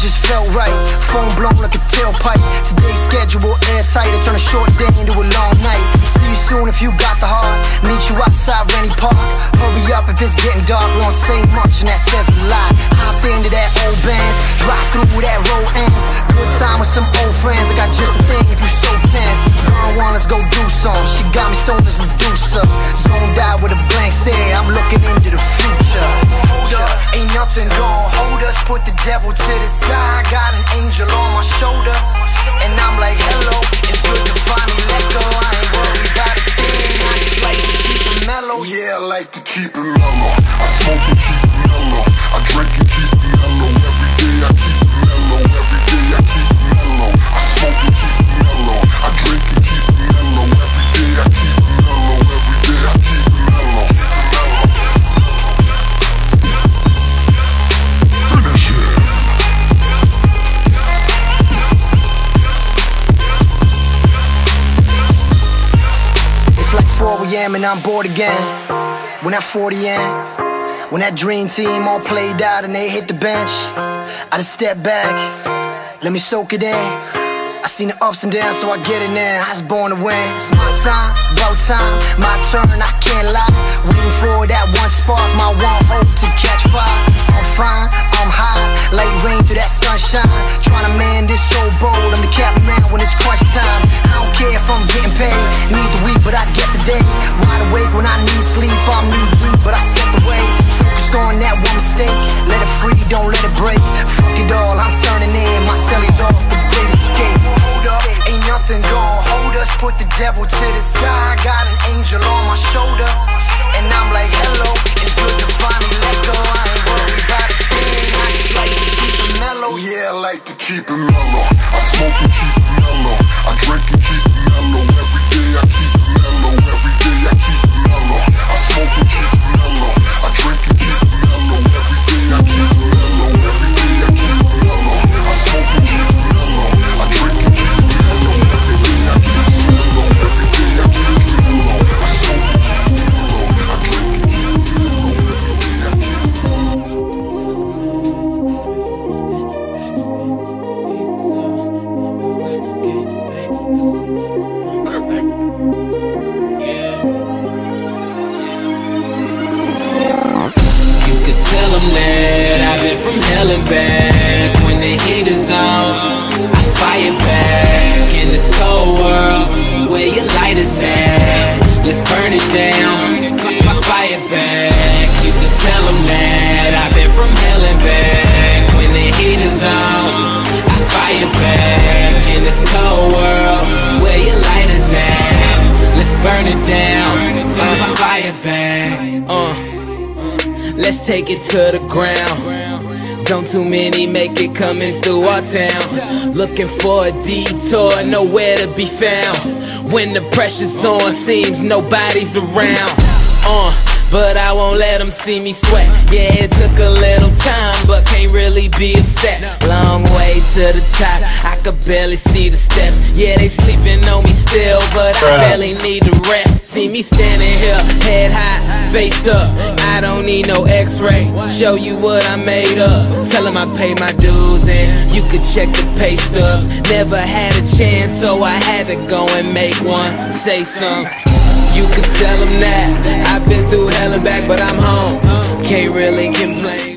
just felt right. Phone blown like a tailpipe. Today's schedule airtight. I turn a short day into a long night. See you soon if you got the heart. Meet you outside Rennie Park. Hurry up if it's getting dark. We don't say much and that says a lot. Hop into that old Benz. Drive through that road ends. Good time with some old friends. I got just a thing if you so tense. Girl, want let's go do some. She got me stoned as Medusa. Zoned out with a blank stare. I'm looking into the future. Hold up, ain't nothing gonna us. Put the devil to the side. Got an angel on my shoulder. And I'm like, hello, it's good to finally let go. I ain't worried about a thing. I just like to keep it mellow. Yeah, I like to keep it mellow. I smoke and keep it mellow. I drink and keep it mellow. Every day I keep a.m. and I'm bored again. When that 40 in, when that dream team all played out and they hit the bench, I just step back, let me soak it in. I seen the ups and downs, so I get it now. I was born to win. It's my time, about time, my turn. I can't lie. Waiting for that one spark, my one hope to catch fire. Need the week, but I get the day. Wide awake when I need sleep. I'm knee deep, but I set the way. Focused on that one mistake. Let it free, don't let it break. Fuck it all, I'm turning in. My cellies off the great escape. Hold up, ain't nothing gonna hold us. Put the devil to the side. Got an angel on my shoulder. And I'm like, hello, it's good to finally let go. I ain't worried about a thing. I just like to keep it mellow. Yeah, I like to keep it mellow. I smoke and keep it mellow. I drink and keep it mellow. Every day I keep mellow. Every day I keep mellow. I smoke and keep mellow. I drink and keep mellow. Every day I keep mellow. Every day I keep mellow. I smoke and keep mellow. I drink and keep mellow. Every day I keep mellow. Every day I keep mellow. I smoke and keep mellow. I drink and keep mellow. Every day I keep it You I've been from hell and back. When the heat is on, I fire back. In this cold world, where your light is at, let's burn it down. Fire back. You could tell them that I've been from hell and back. When the heat is on, I fire back. In this cold world, where your light is at, let's burn it down. Fire back. Uh. Let's take it to the ground. Don't too many make it coming through our town. Looking for a detour, nowhere to be found. When the pressure's on, seems nobody's around. Uh, but I won't let them see me sweat. Yeah, it took a little time, but can't really be upset. Long way to the top, I could barely see the steps. Yeah, they sleeping on me still, but I barely need to rest. See me standing here, head high, face up. I don't need no x-ray. Show you what I made up. Tell 'em I pay my dues and you could check the pay stubs. Never had a chance, so I had to go and make one. Say something. You could tell them that I've been through hell and back, but I'm home. Can't really complain.